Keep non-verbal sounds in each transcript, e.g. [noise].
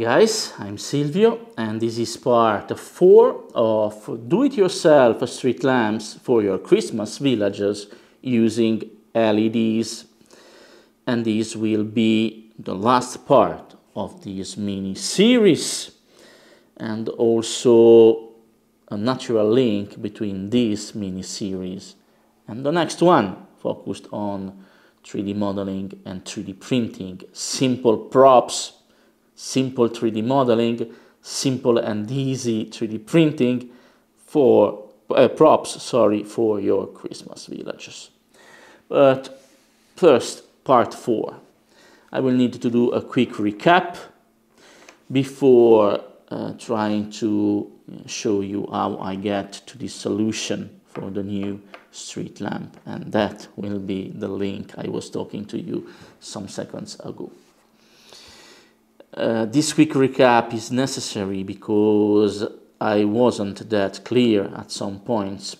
guys, I'm Silvio and this is part 4 of do-it-yourself street lamps for your Christmas villages using LEDs and this will be the last part of this mini series. And also a natural link between this mini series and the next one focused on 3D modeling and 3D printing, simple props simple 3D modeling, simple and easy 3D printing for uh, props, sorry, for your Christmas villages. But first, part four. I will need to do a quick recap before uh, trying to show you how I get to the solution for the new street lamp and that will be the link I was talking to you some seconds ago. Uh, this quick recap is necessary because I wasn't that clear at some points.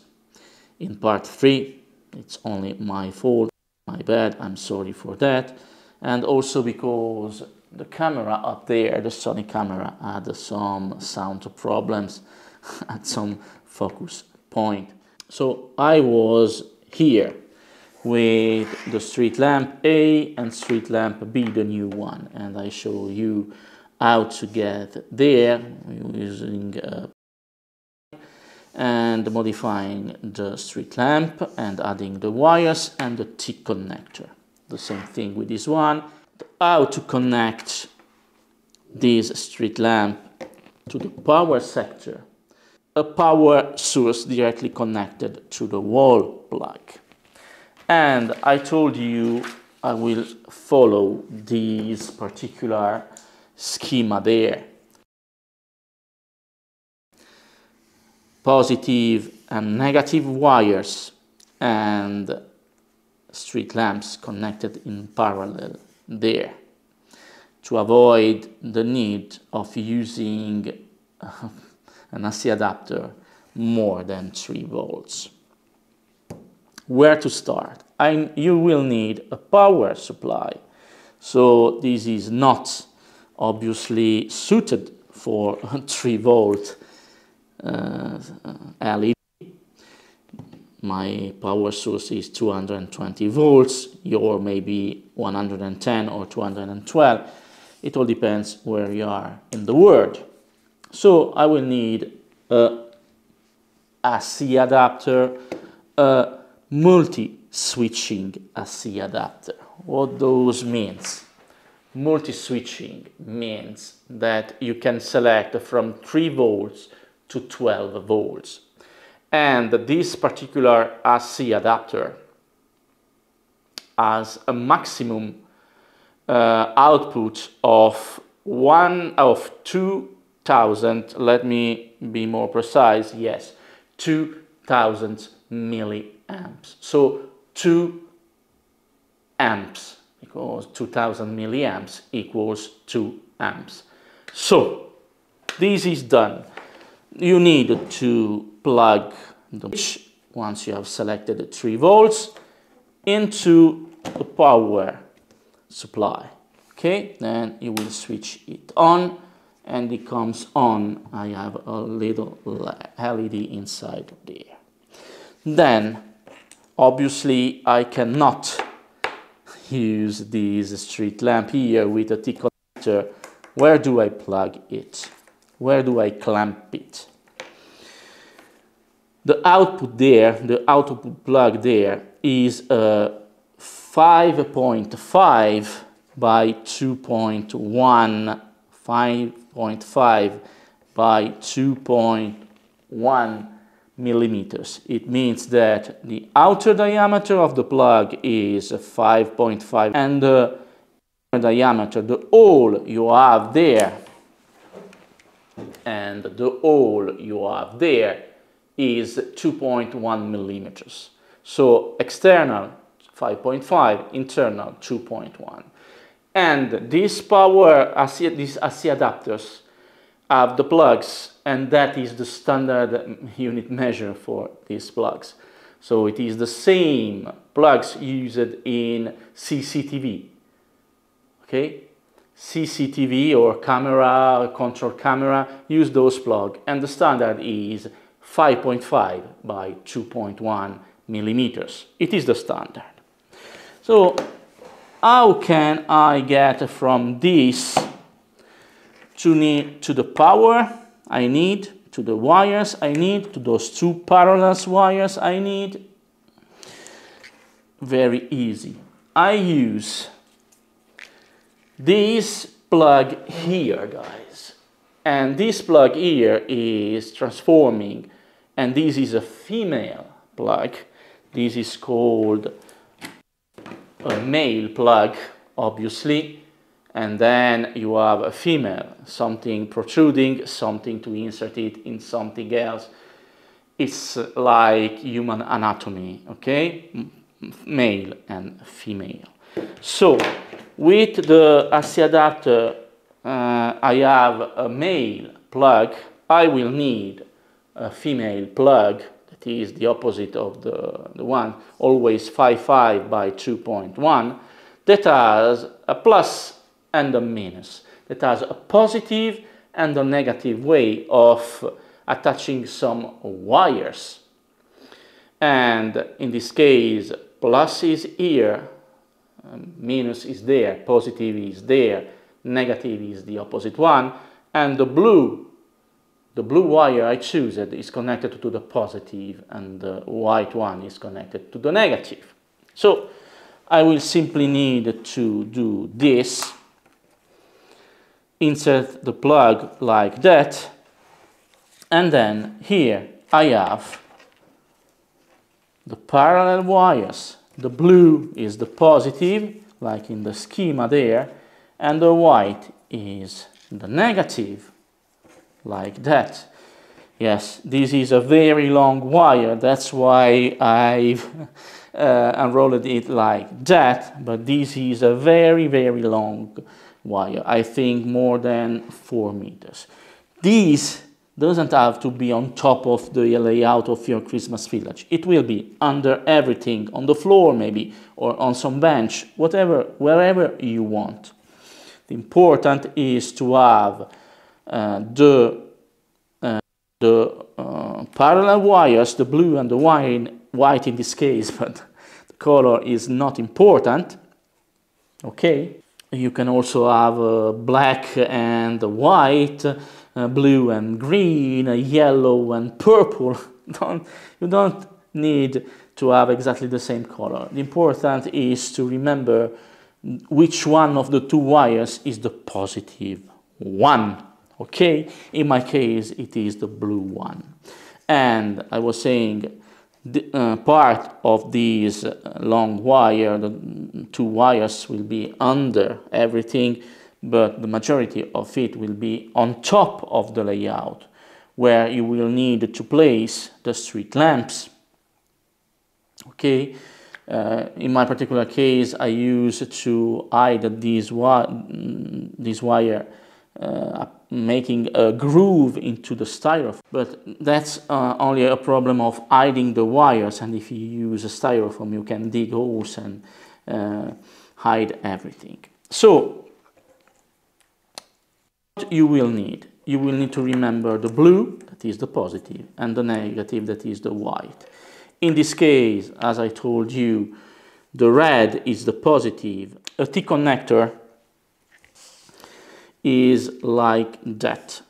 In part 3, it's only my fault, my bad, I'm sorry for that. And also because the camera up there, the Sony camera, had some sound problems [laughs] at some focus point. So I was here with the street lamp A and street lamp B, the new one. And I show you how to get there using uh, and modifying the street lamp and adding the wires and the T connector. The same thing with this one. How to connect this street lamp to the power sector. A power source directly connected to the wall plug and I told you I will follow this particular schema there. Positive and negative wires and street lamps connected in parallel there to avoid the need of using [laughs] an AC adapter more than 3 volts where to start. I, you will need a power supply. So this is not obviously suited for a [laughs] 3 volt uh, LED. My power source is 220 volts, your maybe 110 or 212. It all depends where you are in the world. So I will need a AC adapter, a multi-switching AC adapter. What those means? Multi-switching means that you can select from 3 volts to 12 volts. And this particular AC adapter has a maximum uh, output of one of 2000, let me be more precise, yes, 2000 milli amps. So 2 amps because 2000 milliamps equals 2 amps. So this is done. You need to plug the switch once you have selected the 3 volts into the power supply. Okay, then you will switch it on and it comes on. I have a little LED inside there. Then Obviously, I cannot use this street lamp here with a T connector. Where do I plug it? Where do I clamp it? The output there, the output plug there is uh, a 5.5 by 2.1, 5.5 by 2.1 millimeters. It means that the outer diameter of the plug is 5.5 and the diameter, the hole you have there and the hole you have there is 2.1 millimeters. So external 5.5, internal 2.1. And this power, these AC adapters have the plugs and that is the standard unit measure for these plugs. So it is the same plugs used in CCTV. Okay? CCTV or camera, control camera, use those plug and the standard is 5.5 by 2.1 millimeters. It is the standard. So how can I get from this to, to the power I need, to the wires I need, to those two parallel wires I need? Very easy. I use this plug here, guys. And this plug here is transforming, and this is a female plug. This is called a male plug, obviously. And then you have a female, something protruding, something to insert it in something else. It's like human anatomy, okay? Male and female. So with the AC adapter, uh, I have a male plug. I will need a female plug that is the opposite of the, the one, always 5.5 by 2.1, that has a plus and a minus, that has a positive and a negative way of attaching some wires. And in this case, plus is here minus is there, positive is there, negative is the opposite one, and the blue, the blue wire I choose is connected to the positive and the white one is connected to the negative. So I will simply need to do this, insert the plug like that, and then here I have the parallel wires the blue is the positive, like in the schema there, and the white is the negative, like that. Yes, this is a very long wire, that's why I've [laughs] uh, unrolled it like that, but this is a very, very long wire, I think more than 4 meters. These doesn't have to be on top of the layout of your Christmas village. It will be under everything, on the floor maybe, or on some bench, whatever, wherever you want. The important is to have uh, the, uh, the uh, parallel wires, the blue and the white, white in this case, [laughs] but the color is not important. Okay, you can also have uh, black and white uh, blue and green, uh, yellow and purple. [laughs] don't, you don't need to have exactly the same color. The important is to remember which one of the two wires is the positive one. Okay, in my case it is the blue one. And I was saying the, uh, part of these uh, long wire, the two wires will be under everything but the majority of it will be on top of the layout where you will need to place the street lamps. Okay, uh, in my particular case I use to hide this, wi wire uh, making a groove into the styrofoam but that's uh, only a problem of hiding the wires and if you use a styrofoam you can dig holes and uh, hide everything. So what you will need? You will need to remember the blue, that is the positive, and the negative, that is the white. In this case, as I told you, the red is the positive. A T-connector is like that.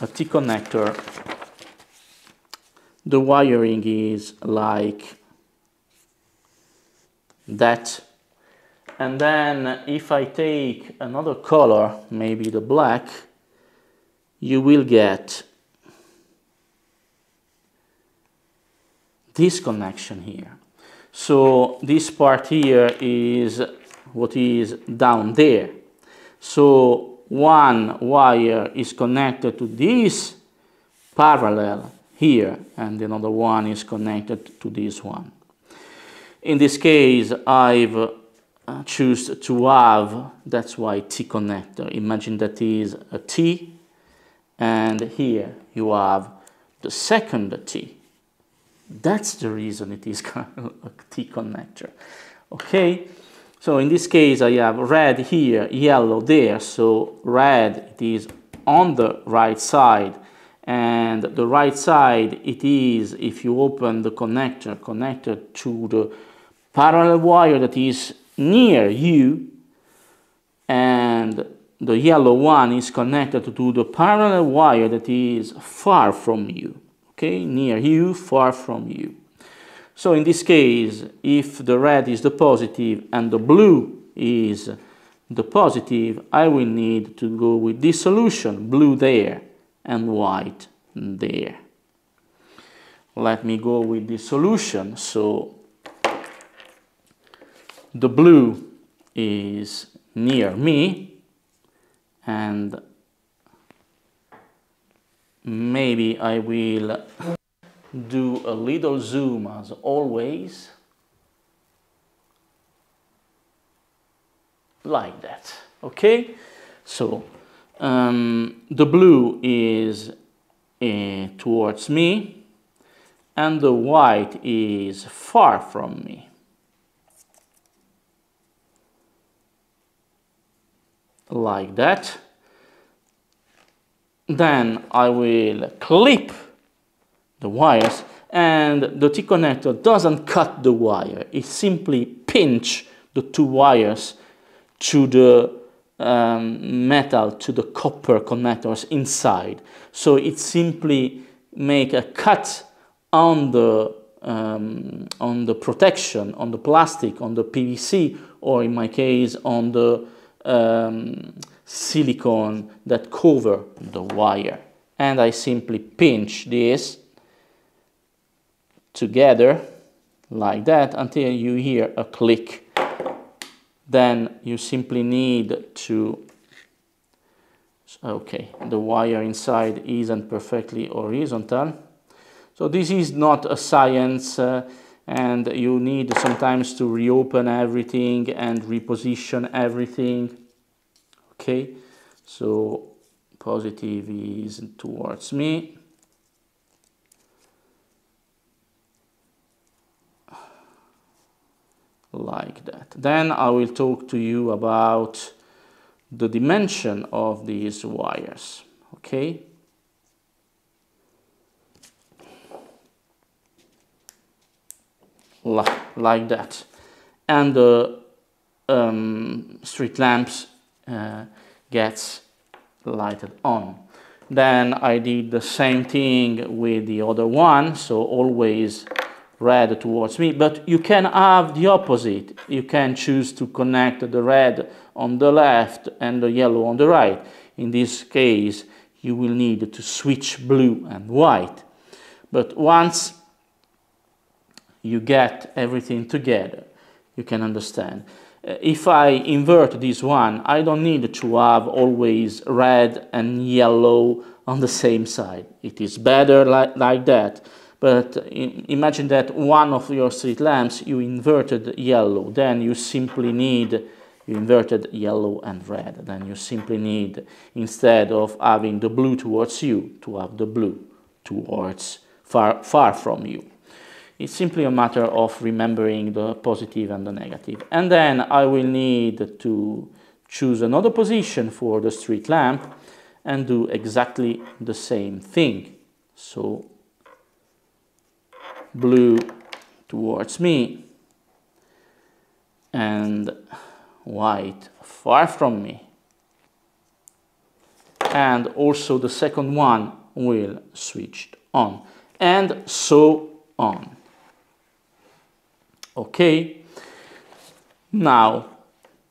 A T-connector, the wiring is like that and then if I take another color, maybe the black, you will get this connection here. So this part here is what is down there. So one wire is connected to this parallel here and another one is connected to this one. In this case, I've uh, choose to have, that's why T connector. Imagine that is a T and here you have the second T. That's the reason it is [laughs] a T connector. Okay, So in this case, I have red here, yellow there. So red, it is on the right side. And the right side, it is, if you open the connector, connected to the parallel wire that is near you. And the yellow one is connected to the parallel wire that is far from you. Okay, near you, far from you. So in this case, if the red is the positive and the blue is the positive, I will need to go with this solution, blue there and white there. Let me go with this solution. So the blue is near me and maybe I will do a little zoom as always. Like that okay? So um, the blue is uh, towards me and the white is far from me. Like that. Then I will clip the wires and the T-connector doesn't cut the wire. It simply pinch the two wires to the um, metal, to the copper connectors inside. So it simply make a cut on the um, on the protection, on the plastic, on the PVC, or in my case on the um, silicone that cover the wire. And I simply pinch this together like that until you hear a click. Then you simply need to okay the wire inside isn't perfectly horizontal. So this is not a science uh, and you need sometimes to reopen everything and reposition everything. Okay so positive is towards me like that. Then I will talk to you about the dimension of these wires, okay? Like that. And the um, street lamps uh, gets lighted on. Then I did the same thing with the other one, so always red towards me, but you can have the opposite. You can choose to connect the red on the left and the yellow on the right. In this case, you will need to switch blue and white. But once you get everything together, you can understand. Uh, if I invert this one, I don't need to have always red and yellow on the same side. It is better like, like that but imagine that one of your street lamps you inverted yellow, then you simply need you inverted yellow and red. Then you simply need, instead of having the blue towards you, to have the blue towards far, far from you. It's simply a matter of remembering the positive and the negative. And then I will need to choose another position for the street lamp and do exactly the same thing. So blue towards me. And white far from me. And also the second one will switch on. And so on. Okay. Now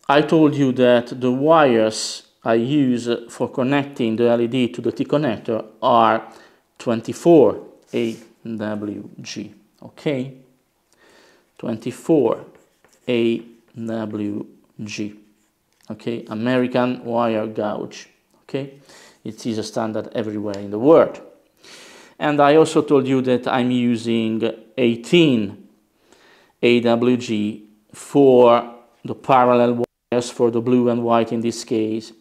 I told you that the wires I use for connecting the LED to the T connector are 24 A WG. Okay? 24 AWG. Okay? American wire gauge. Okay? It is a standard everywhere in the world. And I also told you that I'm using 18 AWG for the parallel wires for the blue and white in this case.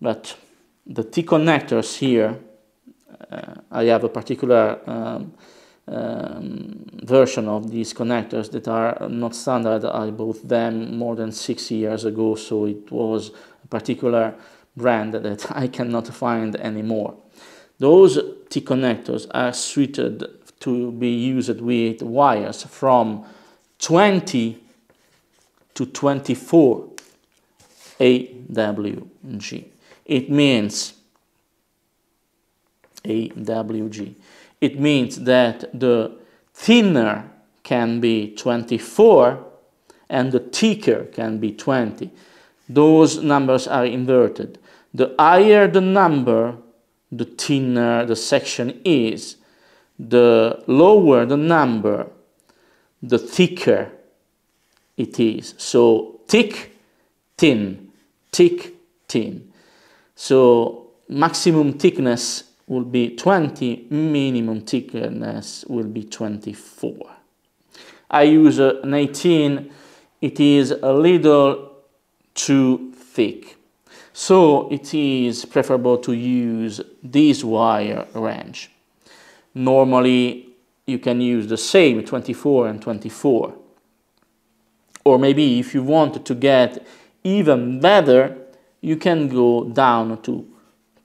But the T connectors here I have a particular um, um, version of these connectors that are not standard. I bought them more than six years ago, so it was a particular brand that I cannot find anymore. Those T connectors are suited to be used with wires from 20 to 24 AWG. It means AWG. It means that the thinner can be 24 and the thicker can be 20. Those numbers are inverted. The higher the number, the thinner the section is. The lower the number, the thicker it is. So thick, thin, thick, thin. So maximum thickness will be 20, minimum thickness will be 24. I use an 18, it is a little too thick. So it is preferable to use this wire range. Normally you can use the same 24 and 24. Or maybe if you want to get even better, you can go down to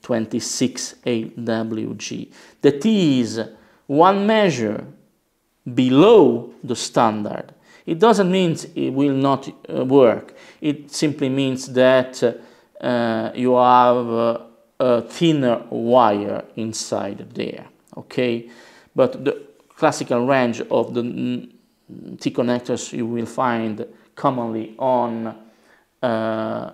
26 AWG. That is one measure below the standard. It doesn't mean it will not uh, work. It simply means that uh, you have uh, a thinner wire inside there, okay? But the classical range of the T connectors you will find commonly on uh,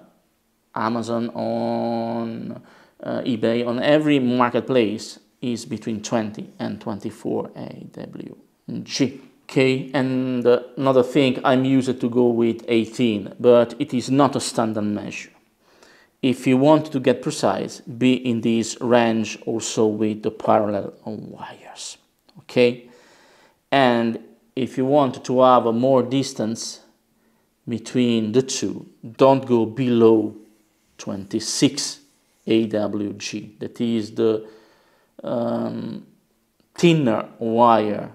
Amazon, on uh, eBay, on every marketplace is between 20 and 24 AWG. Okay, and uh, another thing, I'm used to go with 18, but it is not a standard measure. If you want to get precise, be in this range also with the parallel wires. Okay, and if you want to have a more distance between the two, don't go below 26 AWG. That is the um, thinner wire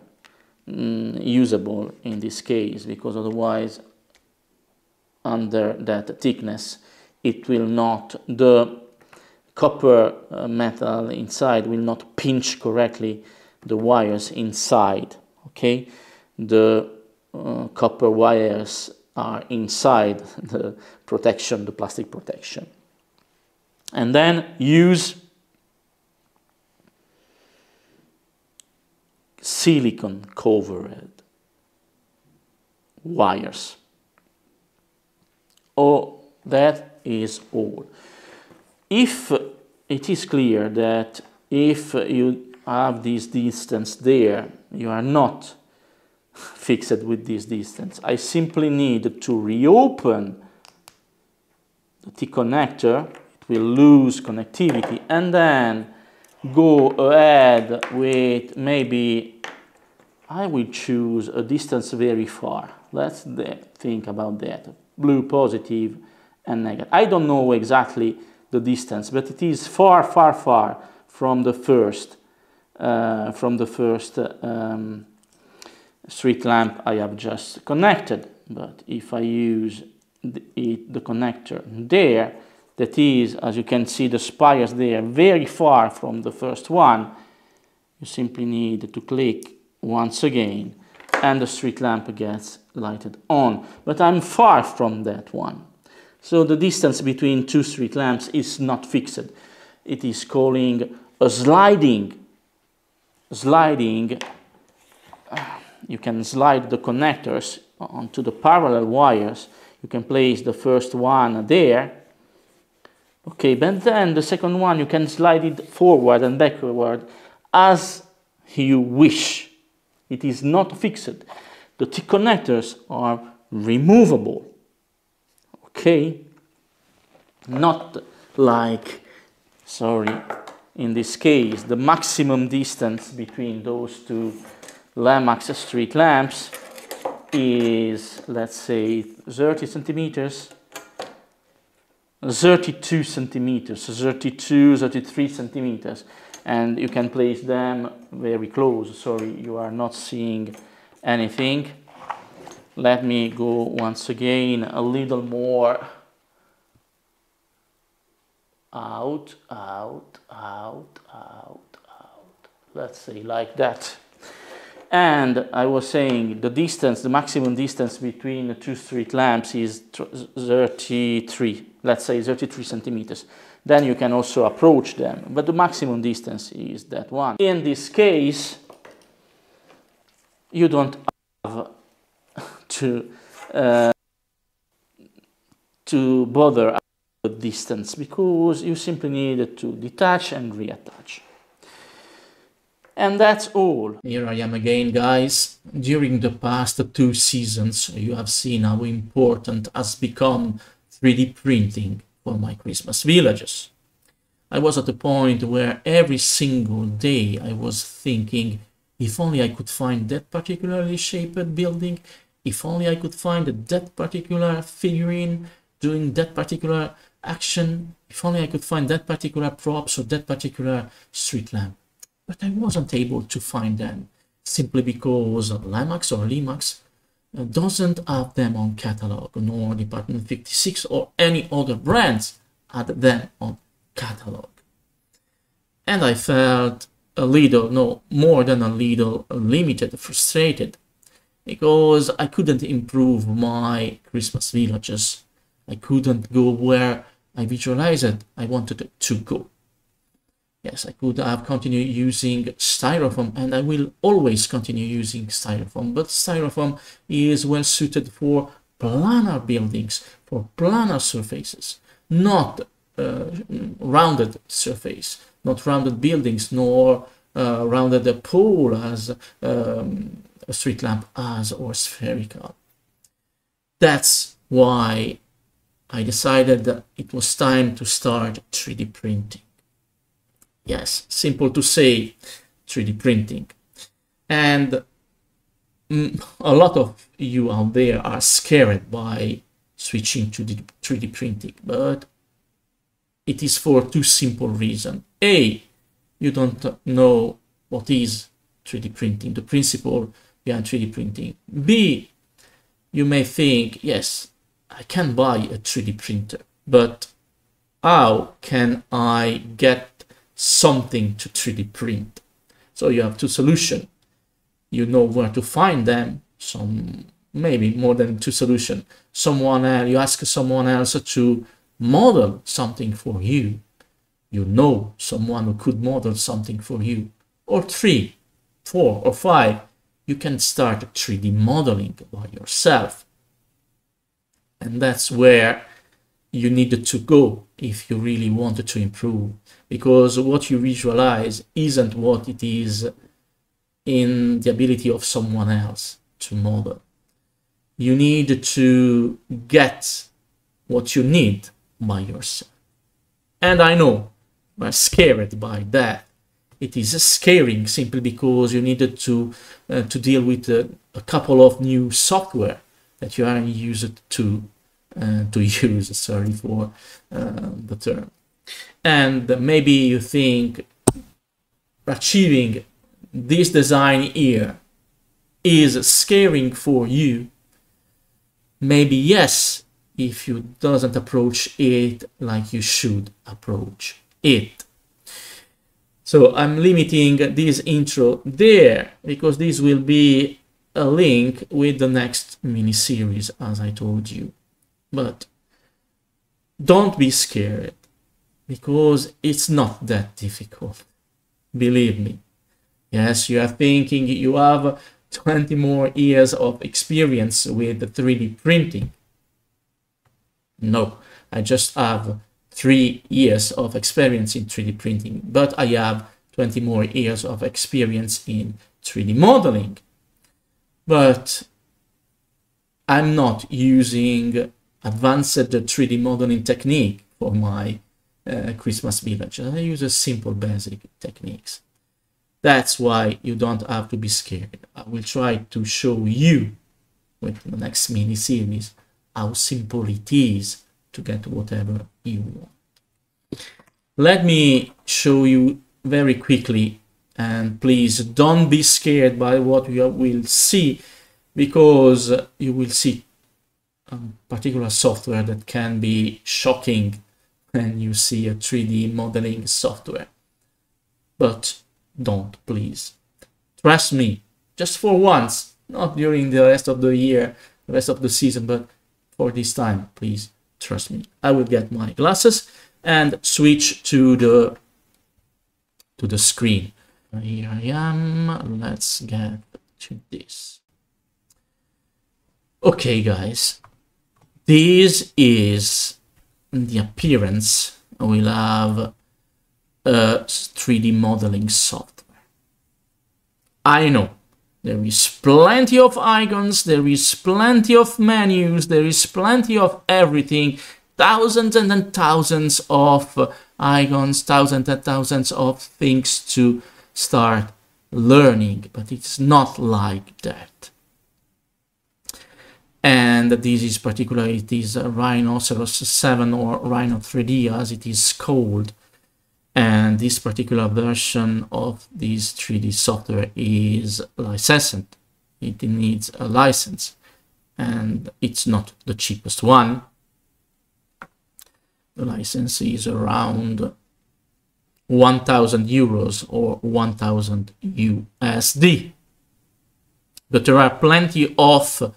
mm, usable in this case because otherwise under that thickness it will not, the copper uh, metal inside will not pinch correctly the wires inside, okay? The uh, copper wires are inside [laughs] the protection, the plastic protection and then use silicon covered wires. Oh, that is all. If it is clear that if you have this distance there, you are not fixed with this distance. I simply need to reopen the T-connector will lose connectivity and then go ahead with maybe I will choose a distance very far. Let's think about that. Blue positive and negative. I don't know exactly the distance, but it is far, far, far from the first, uh, from the first um, street lamp I have just connected. But if I use the, the connector there, that is, as you can see, the spires there are very far from the first one. You simply need to click once again and the street lamp gets lighted on. But I'm far from that one. So the distance between two street lamps is not fixed. It is calling a sliding, sliding, uh, you can slide the connectors onto the parallel wires. You can place the first one there Okay, but then the second one you can slide it forward and backward as you wish. It is not fixed. The T connectors are removable. Okay? Not like, sorry, in this case, the maximum distance between those two Lemax street lamps is, let's say, 30 centimeters 32 centimeters, 32, 33 centimeters. and you can place them very close. Sorry, you are not seeing anything. Let me go once again a little more out, out, out, out, out. Let's say like that. And I was saying the distance, the maximum distance between the two street lamps is 33, let's say 33 centimeters. Then you can also approach them, but the maximum distance is that one. In this case, you don't have to uh, to bother the distance because you simply need to detach and reattach. And that's all. Here I am again, guys. During the past two seasons, you have seen how important has become 3D printing for my Christmas villages. I was at a point where every single day I was thinking, if only I could find that particularly shaped building, if only I could find that particular figurine doing that particular action, if only I could find that particular props or that particular street lamp but I wasn't able to find them simply because Lemax or Limax doesn't have them on catalog, nor Department 56 or any other brands had them on catalog. And I felt a little, no, more than a little limited, frustrated, because I couldn't improve my Christmas villages. I couldn't go where I visualized I wanted to go. Yes, I could have continued using styrofoam and I will always continue using styrofoam, but styrofoam is well suited for planar buildings, for planar surfaces, not uh, rounded surface, not rounded buildings, nor uh, rounded pole as um, a street lamp as or spherical. That's why I decided that it was time to start 3D printing. Yes, simple to say, 3D printing. And mm, a lot of you out there are scared by switching to the 3D printing, but it is for two simple reasons. A, you don't know what is 3D printing, the principle behind 3D printing. B, you may think, yes, I can buy a 3D printer, but how can I get something to 3D print. So you have two solutions. You know where to find them, some maybe more than two solutions. Someone else, you ask someone else to model something for you. You know someone who could model something for you. Or three, four, or five, you can start 3D modeling by yourself. And that's where you needed to go if you really wanted to improve because what you visualize isn't what it is in the ability of someone else to model. You need to get what you need by yourself. And I know I'm scared by that. It is scaring simply because you needed to uh, to deal with a, a couple of new software that you are used to uh, to [laughs] use, sorry for uh, the term. And maybe you think achieving this design here is scaring for you. Maybe yes, if you doesn't approach it like you should approach it. So I'm limiting this intro there because this will be a link with the next mini series as I told you. But don't be scared because it's not that difficult. Believe me. Yes, you are thinking you have 20 more years of experience with 3D printing. No, I just have three years of experience in 3D printing, but I have 20 more years of experience in 3D modeling. But I'm not using advanced 3D modeling technique for my uh, Christmas village. I use a simple basic techniques. That's why you don't have to be scared. I will try to show you with the next mini series how simple it is to get whatever you want. Let me show you very quickly and please don't be scared by what you will see because you will see a particular software that can be shocking when you see a 3D modeling software. But don't, please. Trust me, just for once, not during the rest of the year, the rest of the season, but for this time, please trust me. I will get my glasses and switch to the to the screen. Here I am. Let's get to this. Okay, guys. This is the appearance. We'll have a uh, 3D modeling software. I know there is plenty of icons, there is plenty of menus, there is plenty of everything, thousands and then thousands of uh, icons, thousands and thousands of things to start learning, but it's not like that and this is particularly it is Rhinoceros 7 or Rhino 3D as it is called. And this particular version of this 3D software is licensed. It needs a license and it's not the cheapest one. The license is around 1000 euros or 1000 USD but there are plenty of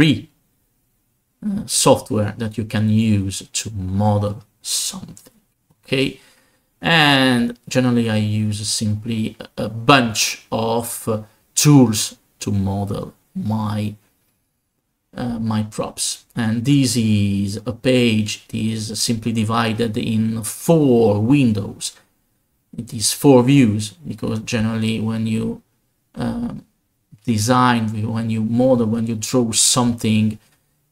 free uh, software that you can use to model something okay? And generally I use simply a bunch of uh, tools to model my uh, my props. And this is a page it is simply divided in four windows. It is four views because generally when you um, design, when you model, when you draw something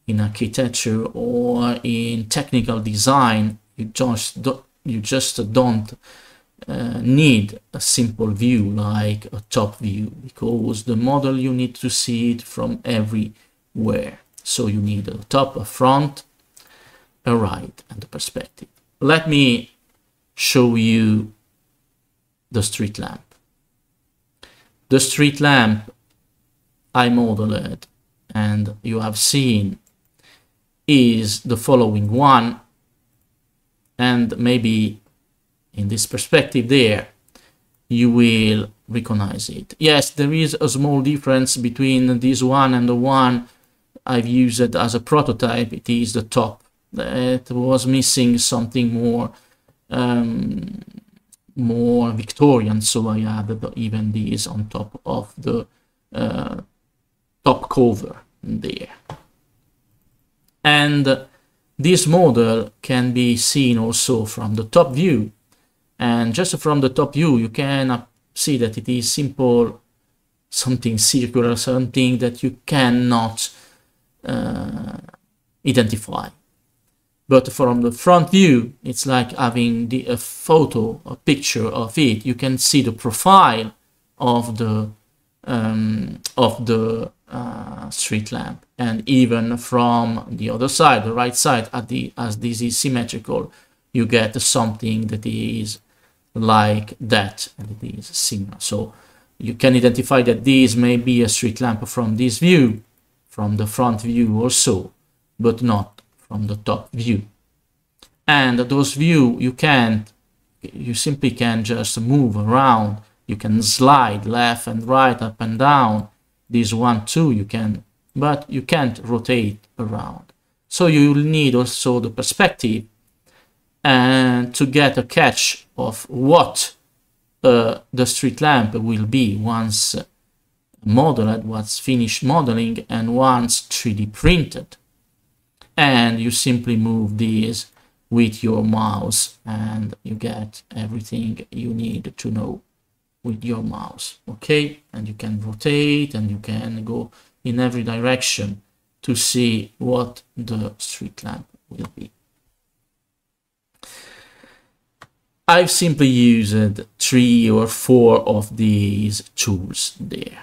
in architecture or in technical design, you just don't, you just don't uh, need a simple view like a top view because the model you need to see it from everywhere. So you need a top, a front, a right, and a perspective. Let me show you the street lamp. The street lamp I modeled and you have seen is the following one and maybe in this perspective there you will recognize it. Yes, there is a small difference between this one and the one I've used as a prototype. It is the top. It was missing something more um, more Victorian, so I added even these on top of the uh, top cover there. And this model can be seen also from the top view. And just from the top view, you can see that it is simple, something circular, something that you cannot uh, identify. But from the front view, it's like having the, a photo, a picture of it. You can see the profile of the um, of the uh, street lamp. And even from the other side the right side at the as this is symmetrical you get something that is like that and it is similar. So you can identify that this may be a street lamp from this view from the front view also but not from the top view. And those view you can't you simply can just move around. You can slide left and right up and down this one too you can but you can't rotate around so you will need also the perspective and to get a catch of what uh, the street lamp will be once modeled, once finished modeling, and once 3D printed. And you simply move these with your mouse and you get everything you need to know with your mouse okay? And you can rotate and you can go in every direction to see what the street lamp will be. I've simply used three or four of these tools there.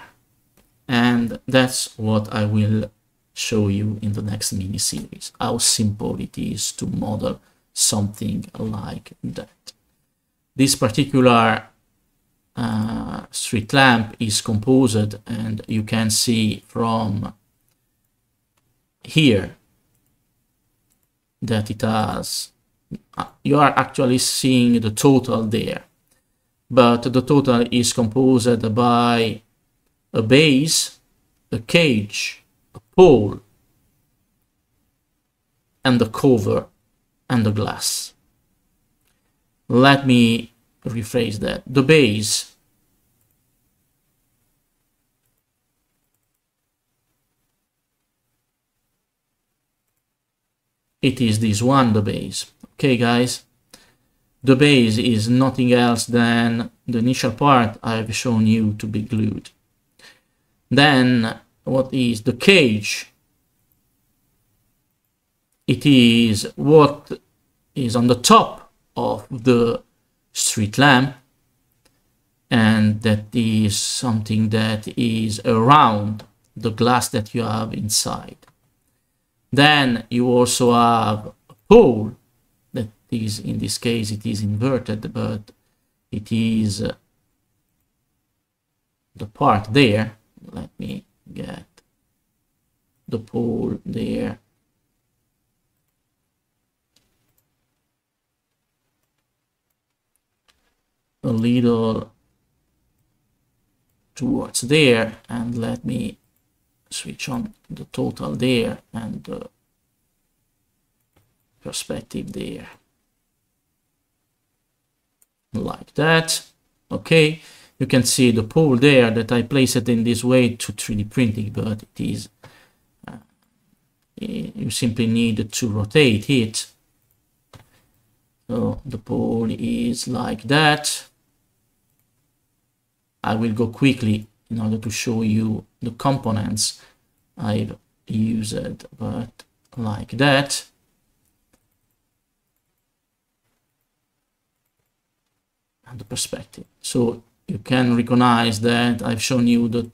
And that's what I will show you in the next mini series how simple it is to model something like that. This particular uh, street lamp is composed and you can see from here that it has uh, you are actually seeing the total there. But the total is composed by a base a cage a pole and the cover and the glass. Let me rephrase that. The base it is this one, the base. Okay, guys? The base is nothing else than the initial part I've shown you to be glued. Then, what is the cage? It is what is on the top of the street lamp and that is something that is around the glass that you have inside. Then you also have a pole that is, in this case, it is inverted, but it is uh, the part there. Let me get the pole there a little towards there and let me switch on the total there and the perspective there. Like that. Okay. You can see the pole there that I placed it in this way to 3D printing but it is uh, you simply need to rotate it. So the pole is like that I will go quickly in order to show you the components I've used, but like that. And the perspective. So you can recognize that I've shown you the,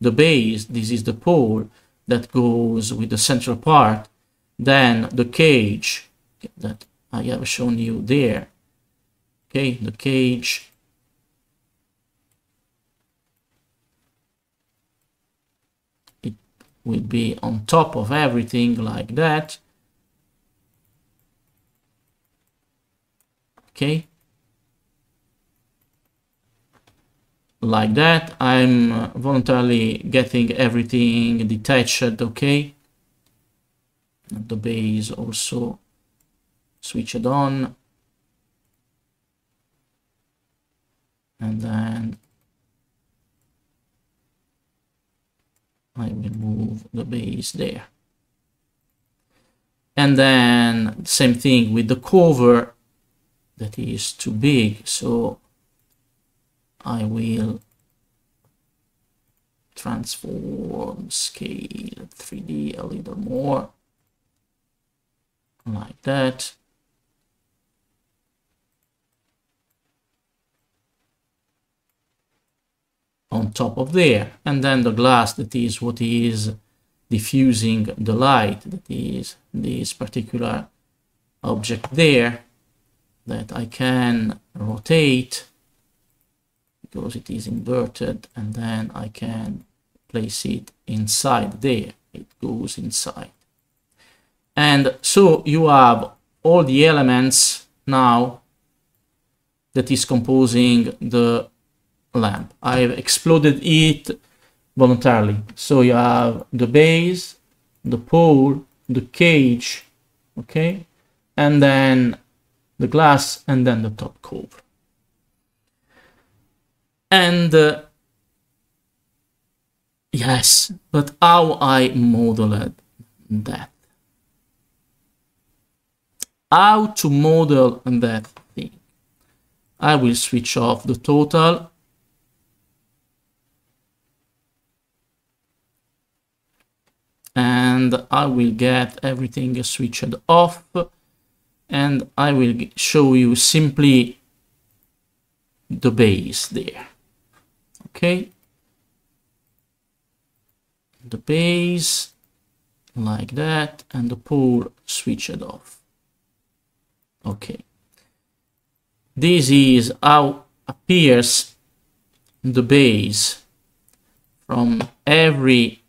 the base, this is the pole that goes with the central part, then the cage that I have shown you there. Okay, the cage will be on top of everything like that. Okay. Like that, I'm uh, voluntarily getting everything detached, okay. The base also switched on. And then I will move the base there. And then same thing with the cover that is too big. So I will transform scale 3D a little more like that. On top of there. And then the glass that is what is diffusing the light that is this particular object there that I can rotate because it is inverted and then I can place it inside there. It goes inside. And so you have all the elements now that is composing the lamp. I've exploded it voluntarily. So you have the base, the pole, the cage, okay, and then the glass, and then the top cover. And uh, yes, but how I modeled that? How to model that thing? I will switch off the total and I will get everything switched off and I will show you simply the base there. Okay? The base like that and the pole switched off. Okay. This is how appears the base from every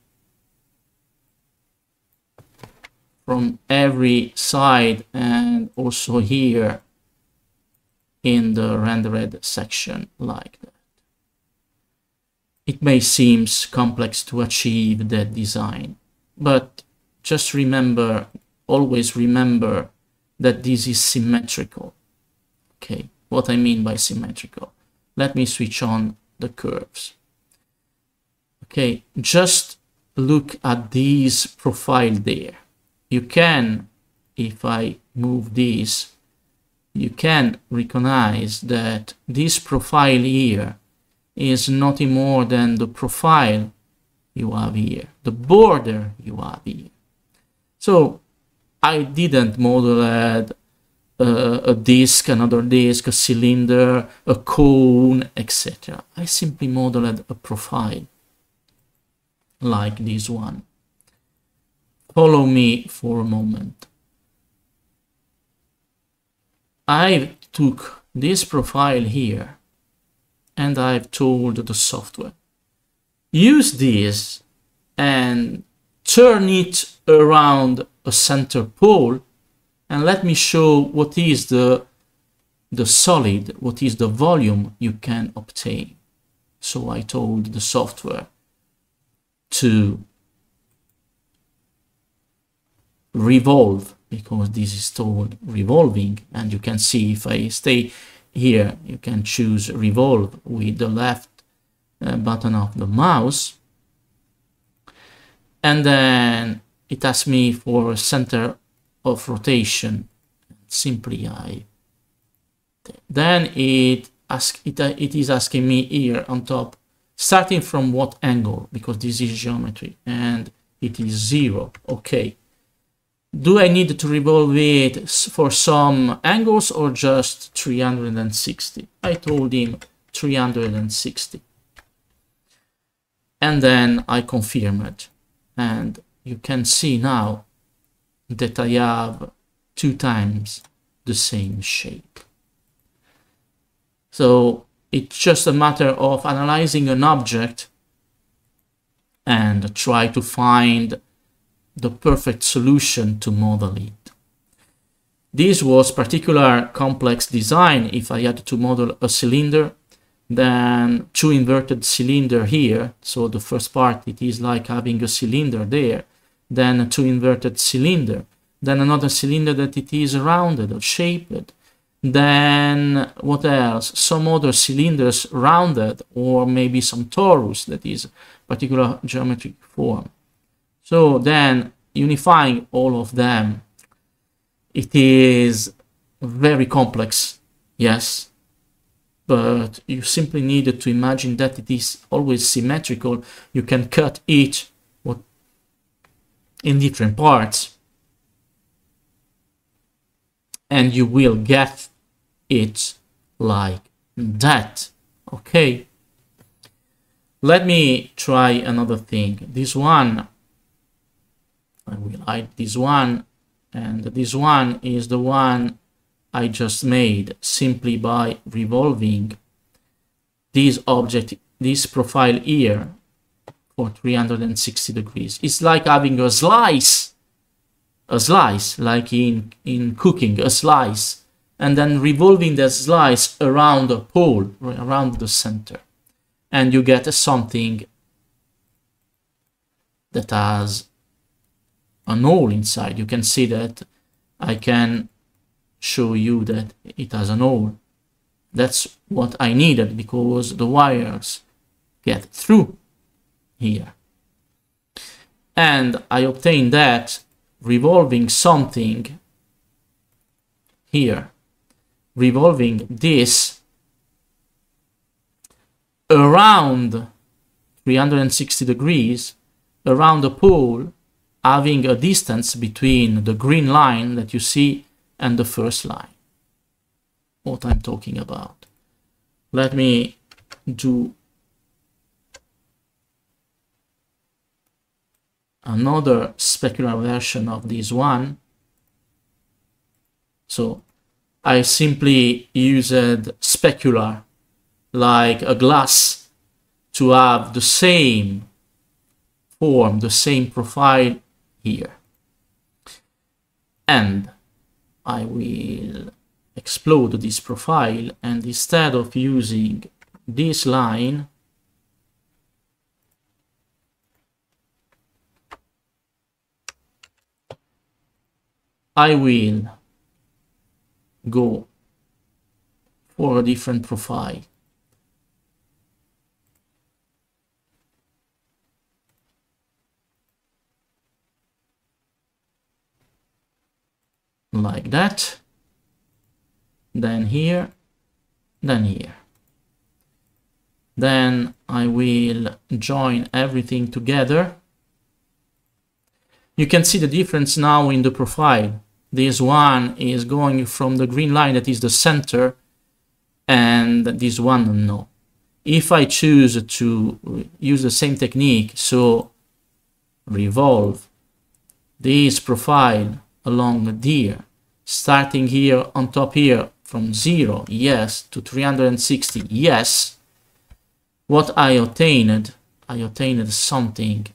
from every side and also here in the rendered section like that. It may seem complex to achieve that design, but just remember, always remember that this is symmetrical. Okay, what I mean by symmetrical. Let me switch on the curves. Okay, just look at this profile there you can, if I move this, you can recognize that this profile here is nothing more than the profile you have here, the border you have here. So I didn't model a, a disc, another disc, a cylinder, a cone, etc. I simply modeled a profile like this one follow me for a moment. I took this profile here and I've told the software, use this and turn it around a center pole and let me show what is the the solid, what is the volume you can obtain. So I told the software to revolve because this is told revolving. And you can see if I stay here you can choose revolve with the left uh, button of the mouse. And then it asks me for a center of rotation. Simply I then it ask it, uh, it is asking me here on top starting from what angle? Because this is geometry and it is zero. Okay do I need to revolve it for some angles or just 360? I told him 360. And then I confirm it. And you can see now that I have two times the same shape. So it's just a matter of analyzing an object and try to find the perfect solution to model it. This was particular complex design if I had to model a cylinder, then two inverted cylinder here, so the first part it is like having a cylinder there, then two inverted cylinder, then another cylinder that it is rounded or shaped, then what else? Some other cylinders rounded or maybe some torus that is particular geometric form. So then unifying all of them, it is very complex, yes, but you simply needed to imagine that it is always symmetrical. You can cut each in different parts and you will get it like that, okay? Let me try another thing. This one I will hide this one and this one is the one I just made simply by revolving this object, this profile here for 360 degrees. It's like having a slice, a slice, like in, in cooking, a slice, and then revolving the slice around a pole, around the center. And you get something that has an hole inside. You can see that I can show you that it has an hole. That's what I needed because the wires get through here. And I obtained that revolving something here, revolving this around 360 degrees around the pole having a distance between the green line that you see and the first line. What I'm talking about. Let me do another specular version of this one. So I simply used specular like a glass to have the same form, the same profile here. And I will explode this profile and instead of using this line I will go for a different profile. Like that. Then here, then here. Then I will join everything together. You can see the difference now in the profile this one is going from the green line that is the center and this one no. If I choose to use the same technique, so revolve this profile along here, starting here on top here from 0, yes, to 360, yes, what I obtained, I obtained something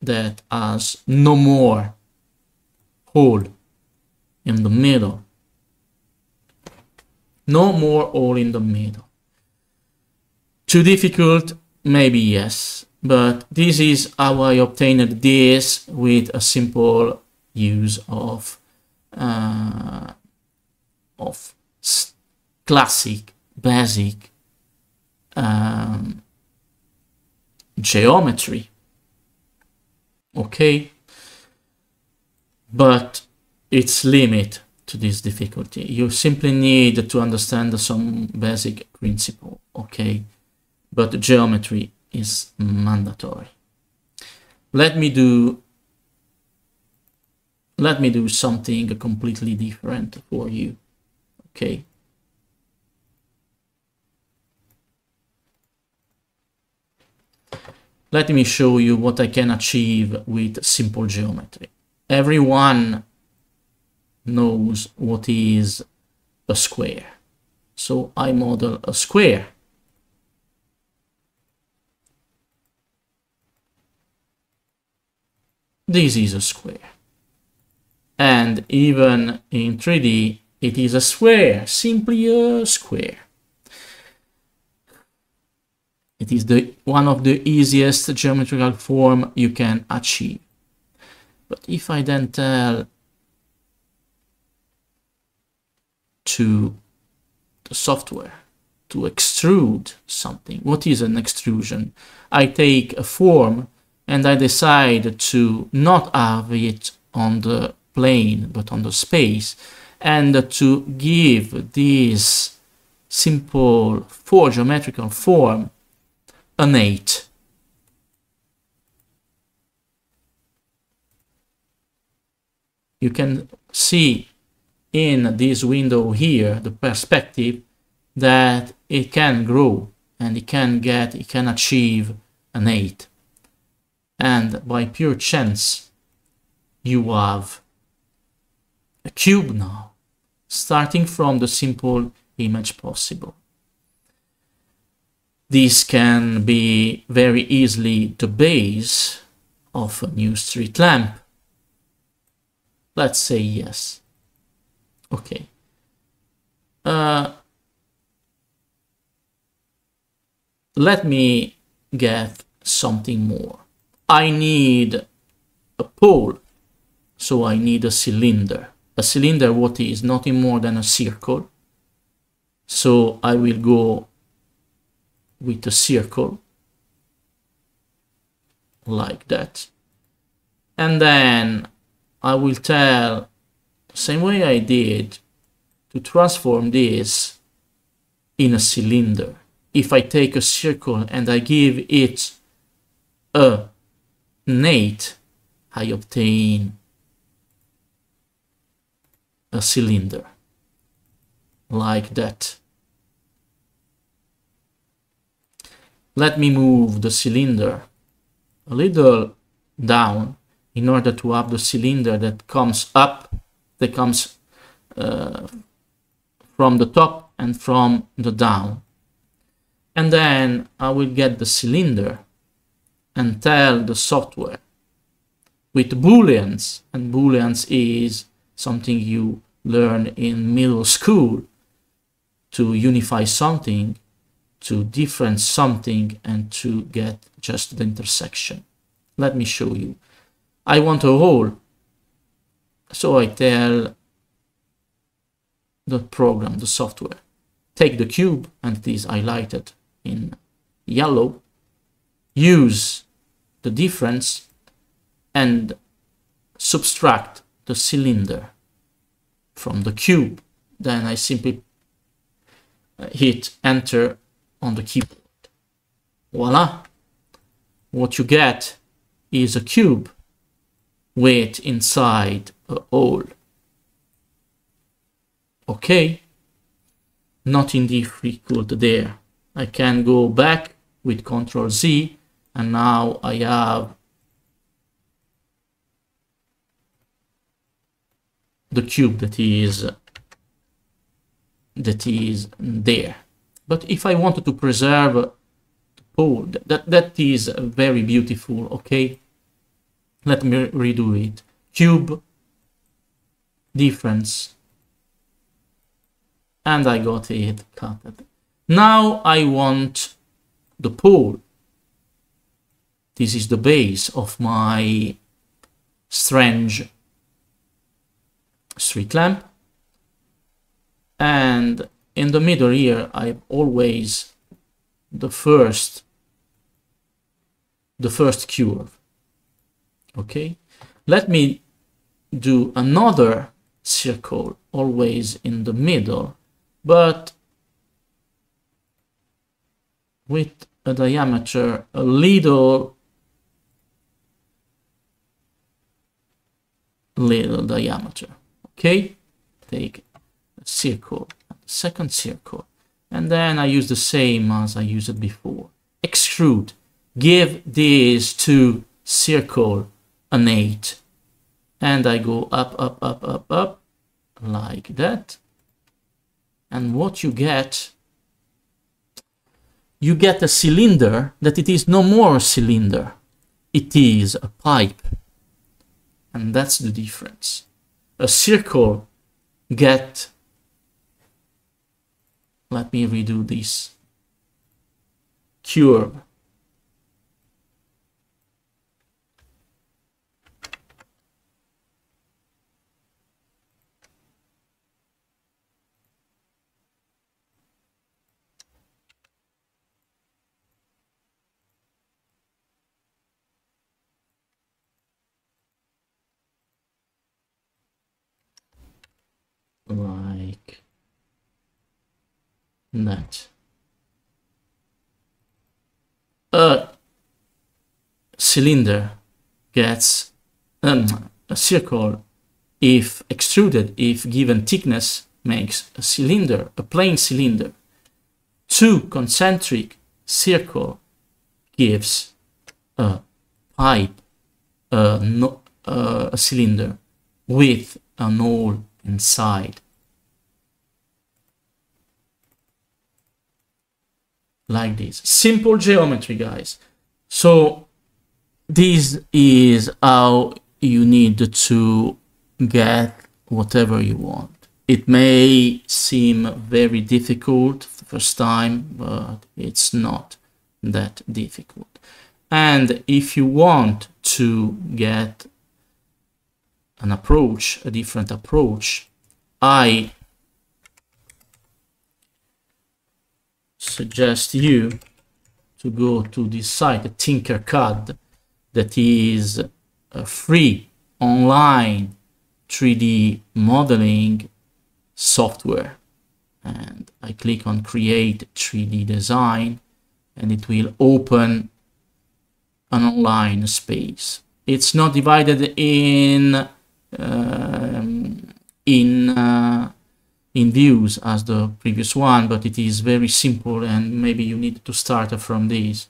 that has no more hole in the middle. No more hole in the middle. Too difficult? Maybe yes. But this is how I obtained this with a simple use of uh, of classic, basic um, geometry. Okay? but it's limit to this difficulty. You simply need to understand some basic principle, okay? But geometry is mandatory. Let me do let me do something completely different for you, okay? Let me show you what I can achieve with simple geometry everyone knows what is a square. So I model a square. This is a square. And even in 3D, it is a square, simply a square. It is the one of the easiest geometrical form you can achieve. But if I then tell to the software to extrude something, what is an extrusion? I take a form and I decide to not have it on the plane but on the space and to give this simple four geometrical form an 8 you can see in this window here the perspective that it can grow and it can get it can achieve an 8 and by pure chance you have a cube now starting from the simple image possible this can be very easily the base of a new street lamp Let's say yes. Okay. Uh, let me get something more. I need a pole, so I need a cylinder. A cylinder, what is nothing more than a circle. So I will go with a circle like that. And then I will tell same way I did to transform this in a cylinder. If I take a circle and I give it a nate, I obtain a cylinder like that. Let me move the cylinder a little down in order to have the cylinder that comes up, that comes uh, from the top and from the down. and then I will get the cylinder and tell the software with booleans and booleans is something you learn in middle school to unify something to difference something and to get just the intersection. Let me show you. I want a hole so I tell the program the software. Take the cube and it is highlighted in yellow. Use the difference and subtract the cylinder from the cube. Then I simply uh, hit enter on the keyboard. Voila! What you get is a cube with inside a hole. Okay, nothing difficult there. I can go back with Ctrl Z and now I have the cube that is that is there. But if I wanted to preserve the pole that that is very beautiful okay? Let me redo it. Cube difference. And I got it cut. Now I want the pole. This is the base of my strange street lamp. And in the middle here I always the first the first curve okay? Let me do another circle always in the middle but with a diameter a little little diameter okay take a circle second circle and then I use the same as I used it before. Extrude. Give these two circle an 8 and I go up up up up up like that. And what you get you get a cylinder that it is no more a cylinder. It is a pipe. And that's the difference a circle get. Let me redo this. Curve like that. A cylinder gets um, a circle if extruded, if given thickness, makes a cylinder, a plane cylinder. Two concentric circle gives a pipe, a, no, uh, a cylinder with an hole inside. Like this. Simple geometry, guys. So this is how you need to get whatever you want. It may seem very difficult the first time, but it's not that difficult. And if you want to get an approach, a different approach, I suggest you to go to this site, Tinkercad, that is a free online 3D modeling software. And I click on create 3D design and it will open an online space. It's not divided in um, in uh, in views as the previous one, but it is very simple and maybe you need to start from this.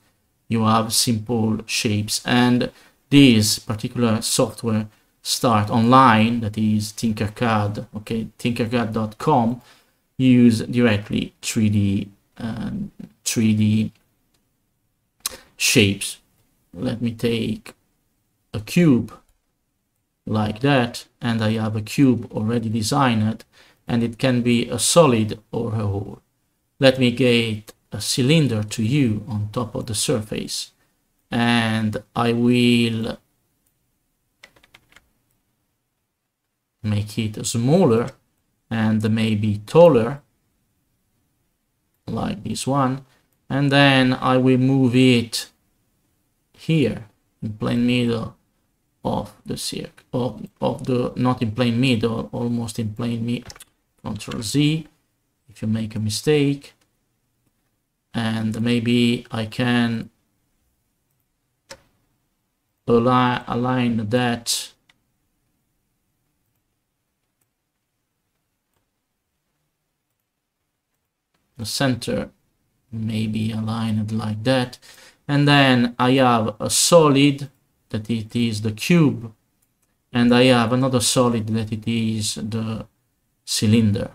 You have simple shapes and this particular software start online, that is Tinkercad, okay, tinkercad.com, use directly 3D um, 3D shapes. Let me take a cube like that and I have a cube already designed and it can be a solid or a hole. Let me get a cylinder to you on top of the surface and I will make it smaller and maybe taller like this one and then I will move it here in plain middle of the circle of, of the not in plain middle almost in plain control Z if you make a mistake and maybe I can align, align that the center maybe aligned like that. And then I have a solid that it is the cube and I have another solid that it is the cylinder.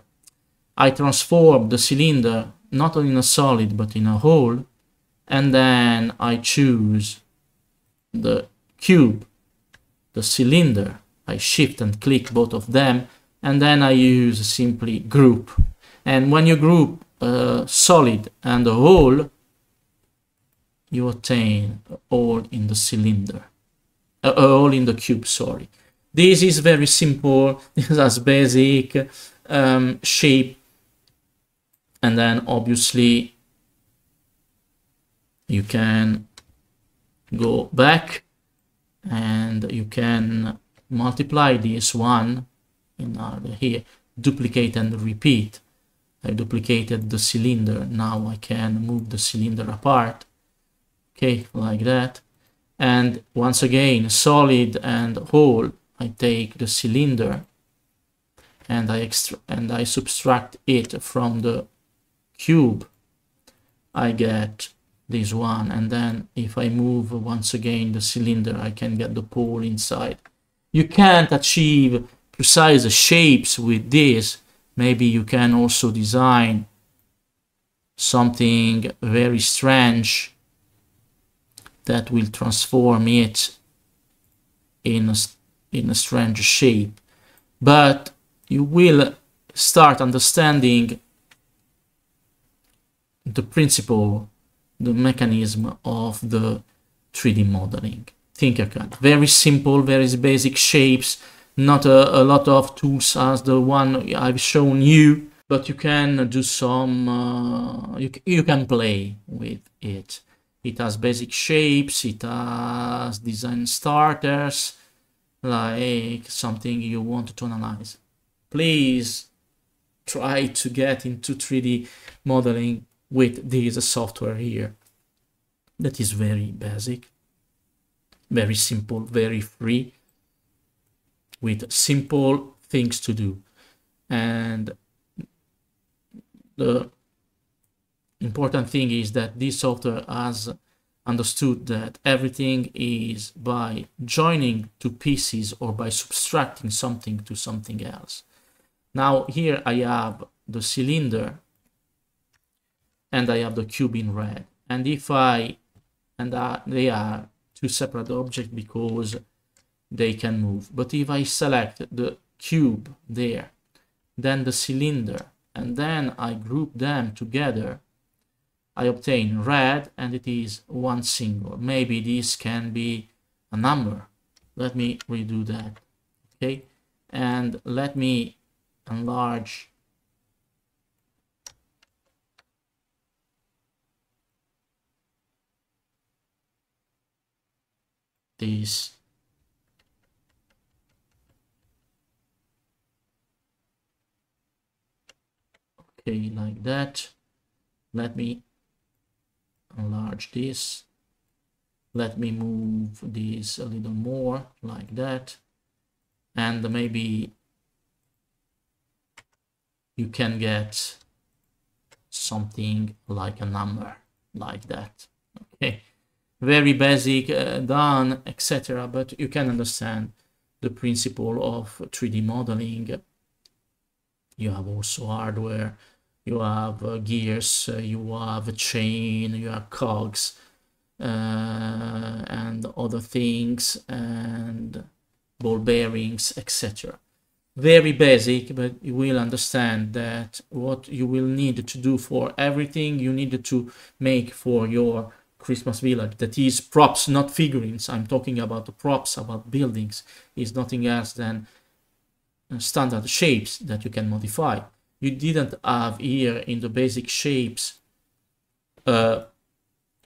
I transform the cylinder not only in a solid but in a hole and then I choose the cube, the cylinder, I shift and click both of them and then I use simply group. And when you group a solid and a hole you obtain all in the cylinder all in the cube sorry this is very simple. [laughs] This has basic um, shape. And then obviously you can go back and you can multiply this one in order here. Duplicate and repeat. I duplicated the cylinder. Now I can move the cylinder apart. Okay like that. And once again solid and hole I take the cylinder and I and I subtract it from the cube. I get this one and then if I move once again the cylinder I can get the pole inside. You can't achieve precise shapes with this. Maybe you can also design something very strange that will transform it in a, in a strange shape. But you will start understanding the principle, the mechanism of the 3D modeling. Tinkercad. Very simple, very basic shapes, not a, a lot of tools as the one I've shown you, but you can do some, uh, you, you can play with it. It has basic shapes, it has design starters, like something you want to analyze. Please try to get into 3D modeling with this software here. That is very basic, very simple, very free, with simple things to do. And the important thing is that this software has understood that everything is by joining two pieces or by subtracting something to something else. Now here I have the cylinder and I have the cube in red. And if I, and they are two separate objects because they can move. But if I select the cube there, then the cylinder, and then I group them together, I obtain red and it is one single. Maybe this can be a number. Let me redo that. Okay. And let me enlarge this okay like that let me enlarge this. Let me move this a little more like that. And maybe you can get something like a number like that. Okay. Very basic uh, done etc but you can understand the principle of 3d modeling. You have also hardware you have uh, gears, uh, you have a chain, you have cogs, uh, and other things, and ball bearings, etc. Very basic, but you will understand that what you will need to do for everything you need to make for your Christmas village. That is props, not figurines. I'm talking about the props, about buildings. Is nothing else than standard shapes that you can modify. You didn't have here in the basic shapes uh,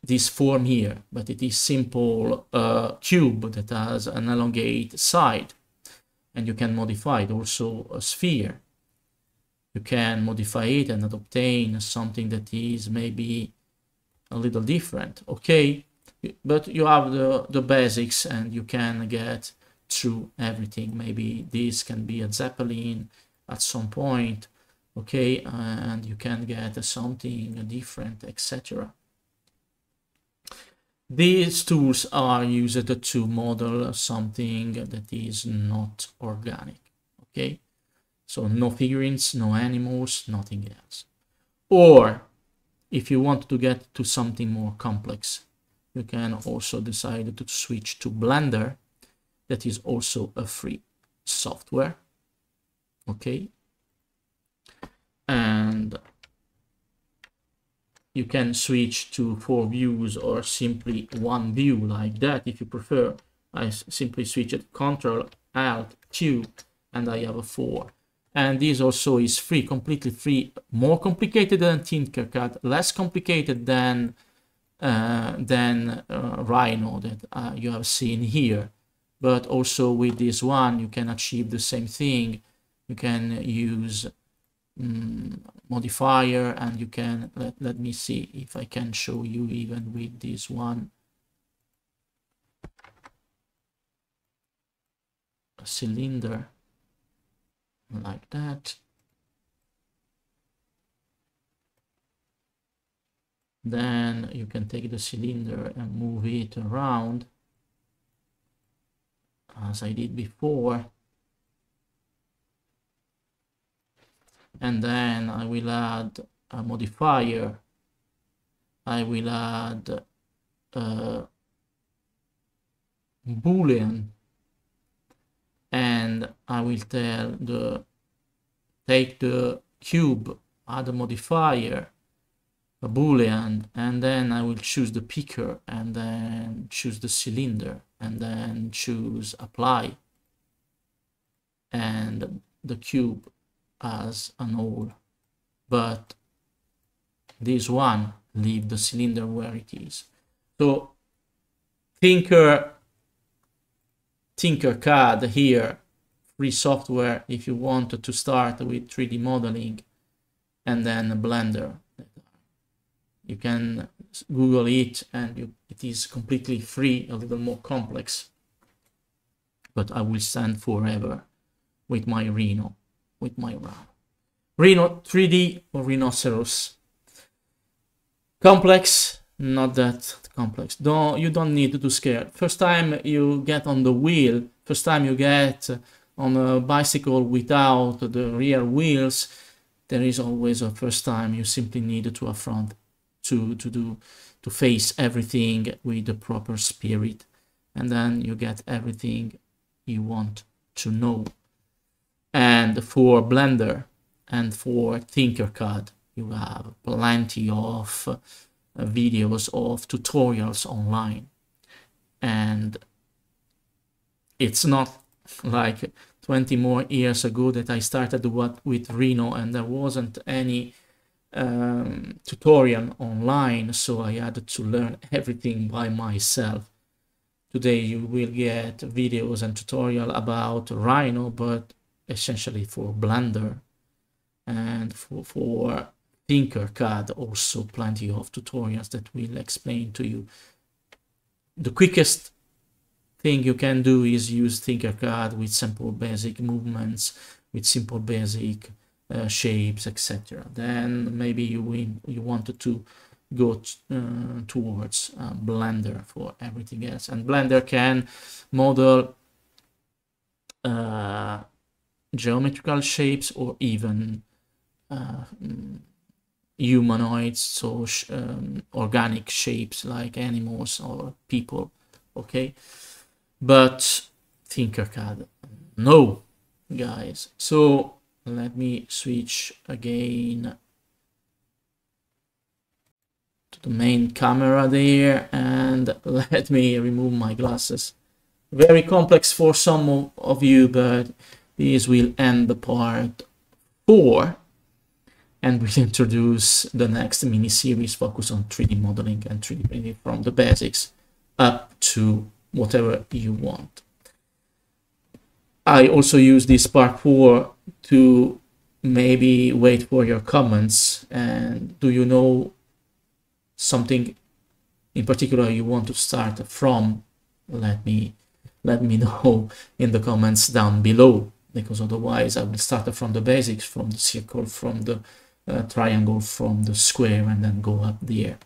this form here, but it is simple uh, cube that has an elongate side and you can modify it also a sphere. You can modify it and obtain something that is maybe a little different, okay? But you have the, the basics and you can get through everything. Maybe this can be a Zeppelin at some point, okay? And you can get something different, etc. These tools are used to model something that is not organic, okay? So no figurines, no animals, nothing else. Or if you want to get to something more complex, you can also decide to switch to Blender. That is also a free software, okay? And you can switch to four views or simply one view like that if you prefer. I simply switch it Control Alt Q and I have a four. And this also is free, completely free, more complicated than Tinkercad, less complicated than uh, than uh, Rhino that uh, you have seen here. But also with this one, you can achieve the same thing. You can use um, modifier and you can let, let me see if I can show you even with this one. A cylinder like that. Then you can take the cylinder and move it around as I did before and then I will add a modifier. I will add a boolean and I will tell the take the cube add a modifier a boolean and then I will choose the picker and then choose the cylinder and then choose apply. And the cube as an hole but this one leave the cylinder where it is. So Tinker Tinkercad here free software if you want to start with 3D modeling and then Blender. You can google it and you, it is completely free a little more complex. But I will stand forever with my Rhino with my RAM. Rhino 3D or Rhinoceros. Complex, not that complex. Don't you don't need to do scare. First time you get on the wheel, first time you get on a bicycle without the rear wheels, there is always a first time you simply need to affront to to do to face everything with the proper spirit and then you get everything you want to know and for Blender and for Tinkercad you have plenty of uh, videos of tutorials online. And it's not like 20 more years ago that I started what with Rhino and there wasn't any um, tutorial online so I had to learn everything by myself. Today you will get videos and tutorial about Rhino but essentially for Blender and for, for Tinkercad also plenty of tutorials that will explain to you. The quickest thing you can do is use Tinkercad with simple basic movements, with simple basic uh, shapes, etc. Then maybe you win, you wanted to go uh, towards uh, Blender for everything else. And Blender can model uh, geometrical shapes or even uh, humanoids, so um, organic shapes like animals or people, okay? But Tinkercad, no, guys. So let me switch again to the main camera there and [laughs] let me remove my glasses. Very complex for some of you, but this will end the part 4 and we'll introduce the next mini series focus on 3D modeling and 3D printing from the basics up to whatever you want. I also use this part 4 to maybe wait for your comments and do you know something in particular you want to start from let me let me [laughs] know in the comments down below because otherwise I will start from the basics from the circle from the uh, triangle from the square and then go up there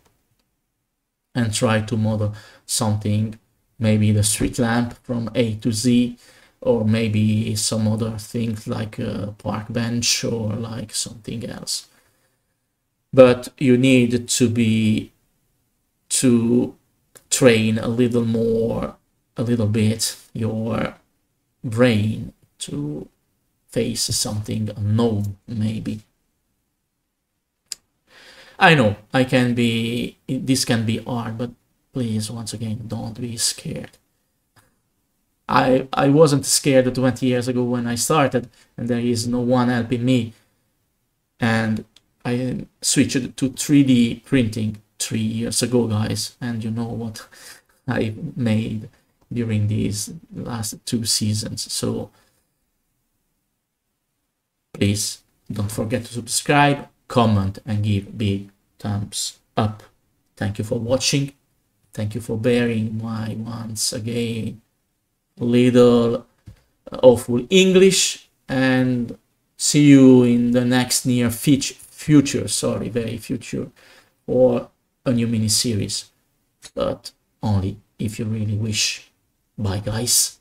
and try to model something maybe the street lamp from A to Z or maybe some other thing like a park bench or like something else. But you need to be to train a little more a little bit your brain to face something unknown maybe i know i can be this can be hard but please once again don't be scared I, I wasn't scared 20 years ago when I started and there is no one helping me. And I switched to 3D printing three years ago, guys. And you know what [laughs] I made during these last two seasons. So please don't forget to subscribe, comment, and give big thumbs up. Thank you for watching. Thank you for bearing my once again little uh, awful English and see you in the next near future, sorry, very future, or a new mini series, but only if you really wish. Bye guys.